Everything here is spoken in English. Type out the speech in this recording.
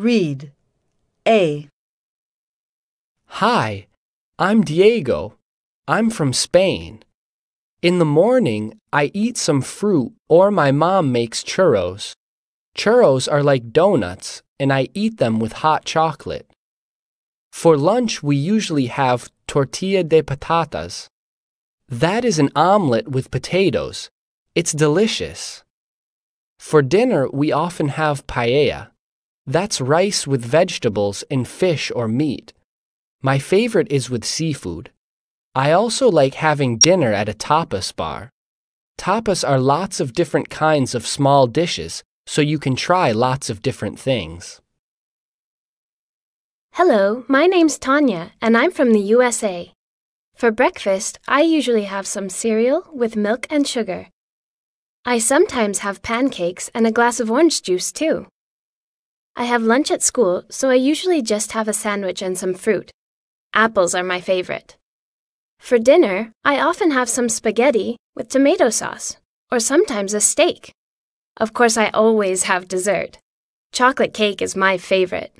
Read. A. Hi, I'm Diego. I'm from Spain. In the morning, I eat some fruit or my mom makes churros. Churros are like donuts, and I eat them with hot chocolate. For lunch, we usually have tortilla de patatas. That is an omelet with potatoes. It's delicious. For dinner, we often have paella. That's rice with vegetables and fish or meat. My favorite is with seafood. I also like having dinner at a tapas bar. Tapas are lots of different kinds of small dishes, so you can try lots of different things. Hello, my name's Tanya, and I'm from the USA. For breakfast, I usually have some cereal with milk and sugar. I sometimes have pancakes and a glass of orange juice, too. I have lunch at school, so I usually just have a sandwich and some fruit. Apples are my favorite. For dinner, I often have some spaghetti with tomato sauce, or sometimes a steak. Of course, I always have dessert. Chocolate cake is my favorite.